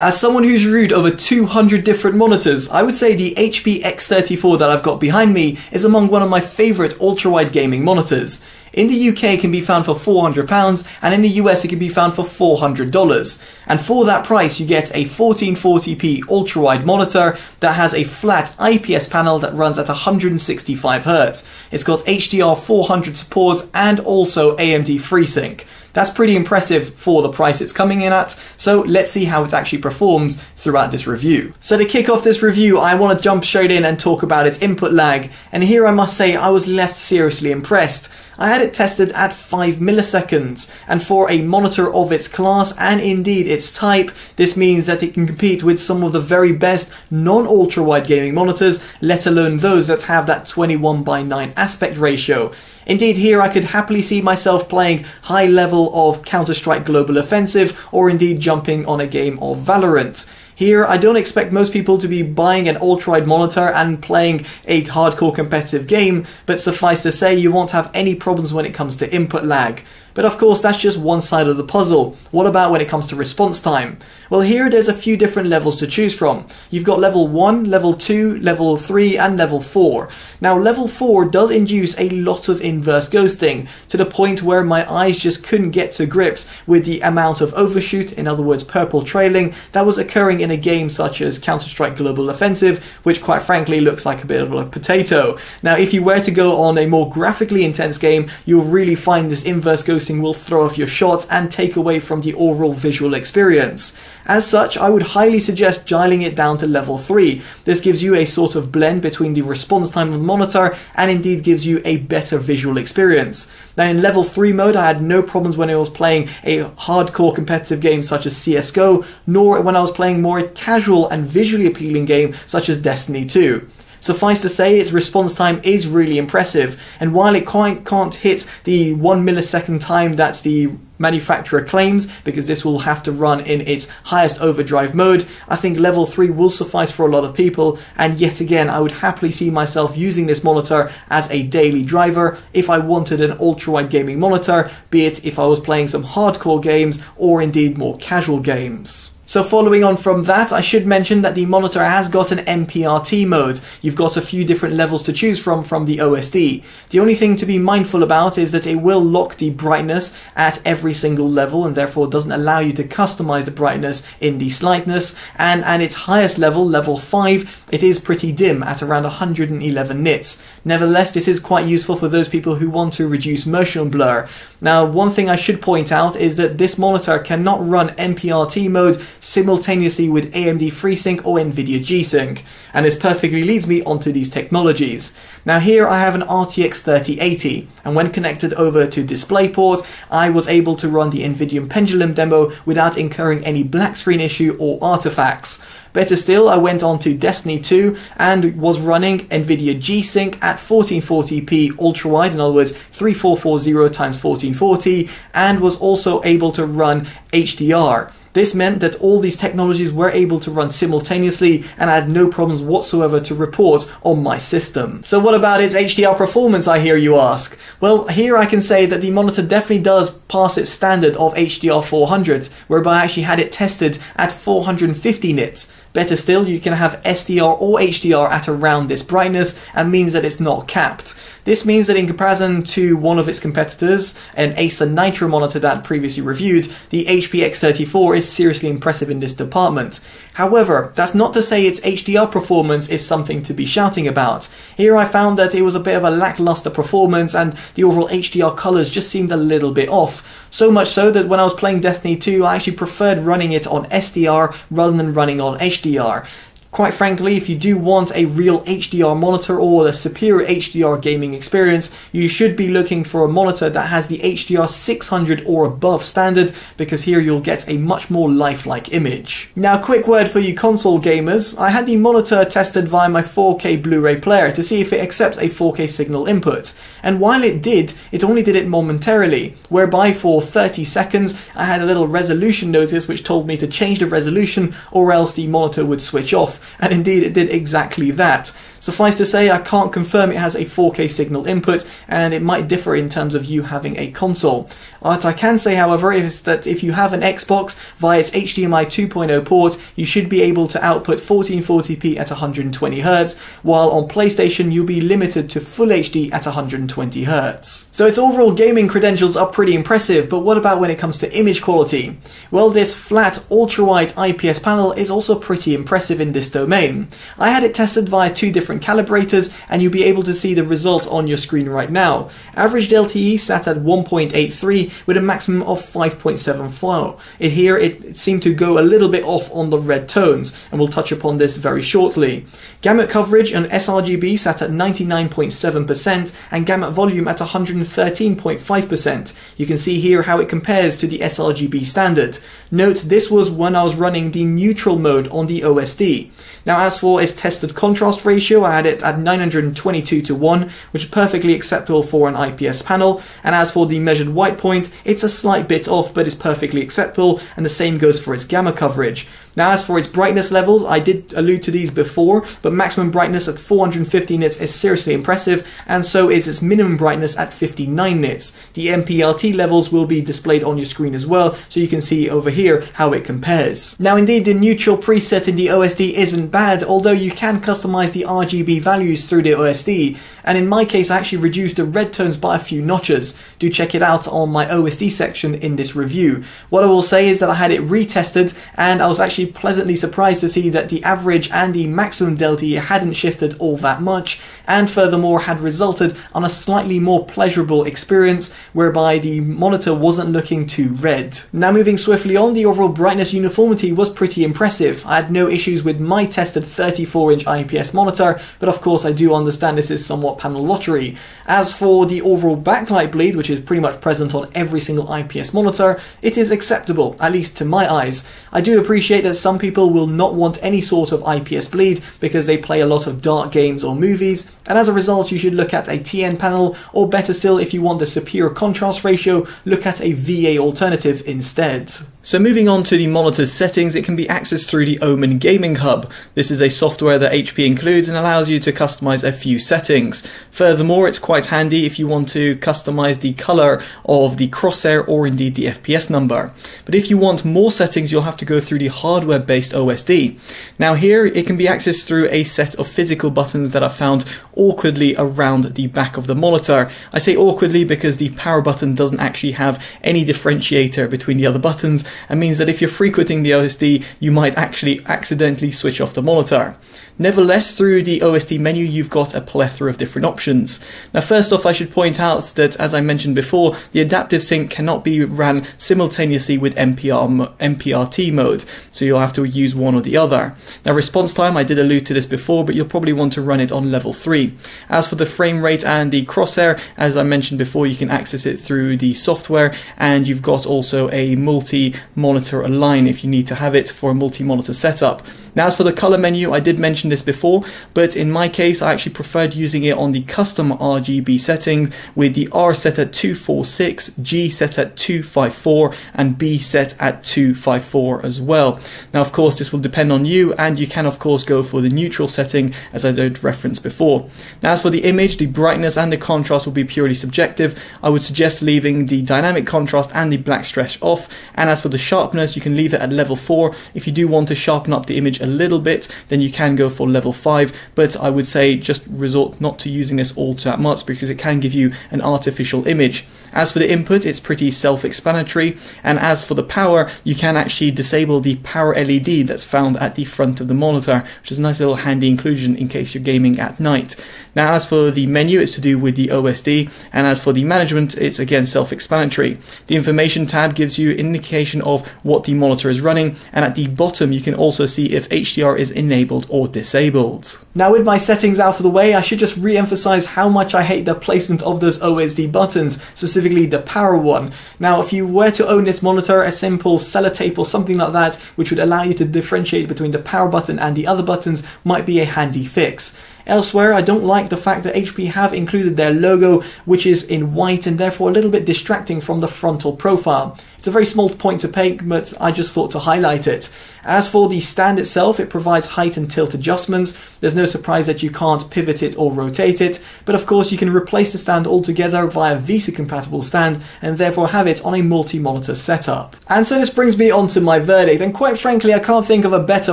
As someone who's reviewed over 200 different monitors, I would say the HP X34 that I've got behind me is among one of my favourite ultra-wide gaming monitors. In the UK it can be found for £400 and in the US it can be found for $400. And for that price you get a 1440p ultra-wide monitor that has a flat IPS panel that runs at 165Hz. It's got HDR 400 support and also AMD FreeSync. That's pretty impressive for the price it's coming in at, so let's see how it actually performs throughout this review. So to kick off this review, I want to jump straight in and talk about its input lag, and here I must say I was left seriously impressed. I had it tested at 5 milliseconds, and for a monitor of its class and indeed its type, this means that it can compete with some of the very best non-ultra wide gaming monitors, let alone those that have that 21 by 9 aspect ratio. Indeed, here I could happily see myself playing high level of Counter-Strike Global Offensive, or indeed jumping on a game of Valorant. Here, I don't expect most people to be buying an ultra-wide monitor and playing a hardcore competitive game, but suffice to say you won't have any problems when it comes to input lag. But of course, that's just one side of the puzzle. What about when it comes to response time? Well, here there's a few different levels to choose from. You've got level 1, level 2, level 3, and level 4. Now, level 4 does induce a lot of inverse ghosting, to the point where my eyes just couldn't get to grips with the amount of overshoot, in other words, purple trailing, that was occurring in a game such as Counter-Strike Global Offensive, which quite frankly looks like a bit of a potato. Now, if you were to go on a more graphically intense game, you'll really find this inverse ghosting will throw off your shots and take away from the overall visual experience. As such, I would highly suggest dialing it down to level 3. This gives you a sort of blend between the response time of the monitor and indeed gives you a better visual experience. Now in level 3 mode I had no problems when I was playing a hardcore competitive game such as CSGO, nor when I was playing more casual and visually appealing game such as Destiny 2. Suffice to say, its response time is really impressive, and while it quite can't hit the 1 millisecond time that the manufacturer claims, because this will have to run in its highest overdrive mode, I think level 3 will suffice for a lot of people, and yet again, I would happily see myself using this monitor as a daily driver if I wanted an ultra-wide gaming monitor, be it if I was playing some hardcore games or indeed more casual games. So following on from that, I should mention that the monitor has got an MPRT mode. You've got a few different levels to choose from from the OSD. The only thing to be mindful about is that it will lock the brightness at every single level and therefore doesn't allow you to customize the brightness in the slightness. And at its highest level, level 5, it is pretty dim at around 111 nits. Nevertheless, this is quite useful for those people who want to reduce motion blur. Now, one thing I should point out is that this monitor cannot run MPRT mode simultaneously with AMD FreeSync or NVIDIA G-Sync, and this perfectly leads me onto these technologies. Now here I have an RTX 3080, and when connected over to DisplayPort, I was able to run the NVIDIA Pendulum demo without incurring any black screen issue or artifacts. Better still, I went on to Destiny 2 and was running NVIDIA G-Sync at 1440p ultra-wide, in other words 3440 times 1440, and was also able to run HDR. This meant that all these technologies were able to run simultaneously and I had no problems whatsoever to report on my system. So what about its HDR performance I hear you ask? Well here I can say that the monitor definitely does pass its standard of HDR 400 whereby I actually had it tested at 450 nits. Better still, you can have SDR or HDR at around this brightness and means that it's not capped. This means that in comparison to one of its competitors, an Acer Nitro monitor that previously reviewed, the HP X34 is seriously impressive in this department. However, that's not to say its HDR performance is something to be shouting about. Here I found that it was a bit of a lackluster performance and the overall HDR colours just seemed a little bit off. So much so that when I was playing Destiny 2, I actually preferred running it on SDR rather than running on HDR. Quite frankly, if you do want a real HDR monitor or a superior HDR gaming experience, you should be looking for a monitor that has the HDR 600 or above standard because here you'll get a much more lifelike image. Now quick word for you console gamers, I had the monitor tested via my 4K Blu-ray player to see if it accepts a 4K signal input, and while it did, it only did it momentarily, whereby for 30 seconds I had a little resolution notice which told me to change the resolution or else the monitor would switch off and indeed it did exactly that. Suffice to say, I can't confirm it has a 4K signal input, and it might differ in terms of you having a console. What I can say, however, is that if you have an Xbox via its HDMI 2.0 port, you should be able to output 1440p at 120Hz, while on PlayStation you'll be limited to Full HD at 120Hz. So its overall gaming credentials are pretty impressive, but what about when it comes to image quality? Well, this flat ultra-wide IPS panel is also pretty impressive in this domain. I had it tested via two different calibrators, and you'll be able to see the results on your screen right now. Average LTE sat at 1.83 with a maximum of 5.74. In here it seemed to go a little bit off on the red tones, and we'll touch upon this very shortly. Gamut coverage and sRGB sat at 99.7% and gamut volume at 113.5%. You can see here how it compares to the sRGB standard. Note this was when I was running the neutral mode on the OSD. Now as for its tested contrast ratio, I had it at 922 to 1, which is perfectly acceptable for an IPS panel, and as for the measured white point, it's a slight bit off but is perfectly acceptable, and the same goes for its gamma coverage. Now as for its brightness levels, I did allude to these before, but maximum brightness at 450 nits is seriously impressive, and so is its minimum brightness at 59 nits. The MPRT levels will be displayed on your screen as well, so you can see over here how it compares. Now indeed, the neutral preset in the OSD isn't bad, although you can customize the RGB values through the OSD, and in my case I actually reduced the red tones by a few notches. Do check it out on my OSD section in this review. What I will say is that I had it retested, and I was actually pleasantly surprised to see that the average and the maximum delta hadn't shifted all that much, and furthermore had resulted on a slightly more pleasurable experience whereby the monitor wasn't looking too red. Now moving swiftly on, the overall brightness uniformity was pretty impressive. I had no issues with my tested 34 inch IPS monitor, but of course I do understand this is somewhat panel lottery. As for the overall backlight bleed, which is pretty much present on every single IPS monitor, it is acceptable, at least to my eyes. I do appreciate that some people will not want any sort of IPS bleed because they play a lot of dark games or movies, and as a result you should look at a TN panel, or better still if you want the superior contrast ratio, look at a VA alternative instead. So moving on to the monitor's settings, it can be accessed through the Omen Gaming Hub. This is a software that HP includes and allows you to customize a few settings. Furthermore, it's quite handy if you want to customize the color of the crosshair or indeed the FPS number. But if you want more settings, you'll have to go through the hardware-based OSD. Now here, it can be accessed through a set of physical buttons that are found awkwardly around the back of the monitor. I say awkwardly because the power button doesn't actually have any differentiator between the other buttons and means that if you're frequenting the OSD, you might actually accidentally switch off the monitor. Nevertheless, through the OSD menu, you've got a plethora of different options. Now, first off, I should point out that, as I mentioned before, the adaptive sync cannot be ran simultaneously with MPR, MPRT mode, so you'll have to use one or the other. Now, response time, I did allude to this before, but you'll probably want to run it on level 3. As for the frame rate and the crosshair, as I mentioned before, you can access it through the software, and you've got also a multi monitor align if you need to have it for a multi monitor setup. Now, as for the color menu, I did mention this before, but in my case, I actually preferred using it on the custom RGB setting with the R set at 246, G set at 254, and B set at 254 as well. Now, of course, this will depend on you, and you can, of course, go for the neutral setting as I did reference before. Now, as for the image, the brightness and the contrast will be purely subjective. I would suggest leaving the dynamic contrast and the black stretch off, and as for the sharpness, you can leave it at level 4. If you do want to sharpen up the image a little bit, then you can go for level 5, but I would say just resort not to using this all that much because it can give you an artificial image. As for the input, it's pretty self-explanatory, and as for the power, you can actually disable the power LED that's found at the front of the monitor, which is a nice little handy inclusion in case you're gaming at night. Now, as for the menu, it's to do with the OSD, and as for the management, it's again self-explanatory. The information tab gives you indication of what the monitor is running, and at the bottom, you can also see if HDR is enabled or disabled. Now, with my settings out of the way, I should just re-emphasize how much I hate the placement of those OSD buttons, specifically the power one. Now, if you were to own this monitor, a simple sellotape or something like that, which would allow you to differentiate between the power button and the other buttons, might be a handy fix. Elsewhere, I don't like the fact that HP have included their logo, which is in white and therefore a little bit distracting from the frontal profile. It's a very small point to make, but I just thought to highlight it. As for the stand itself, it provides height and tilt adjustments. There's no surprise that you can't pivot it or rotate it, but of course you can replace the stand altogether via VESA compatible stand and therefore have it on a multi-monitor setup. And so this brings me on to my verdict, and quite frankly I can't think of a better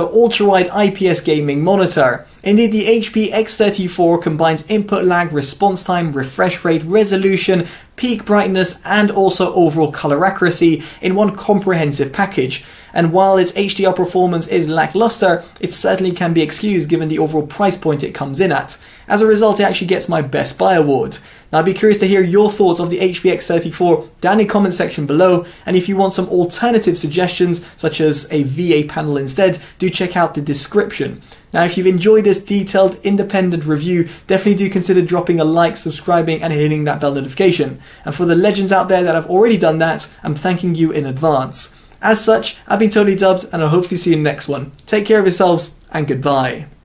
ultra-wide IPS gaming monitor. Indeed, the HP X34 combines input lag, response time, refresh rate, resolution, peak brightness, and also overall color accuracy in one comprehensive package. And while its HDR performance is lackluster, it certainly can be excused given the overall price point it comes in at. As a result, it actually gets my Best Buy award. Now, I'd be curious to hear your thoughts of the HP X34 down in the comment section below, and if you want some alternative suggestions, such as a VA panel instead, do check out the description. Now, if you've enjoyed this detailed, independent review, definitely do consider dropping a like, subscribing, and hitting that bell notification. And for the legends out there that have already done that, I'm thanking you in advance. As such, I've been Tony Dubs, and I'll hopefully see you in the next one. Take care of yourselves, and goodbye.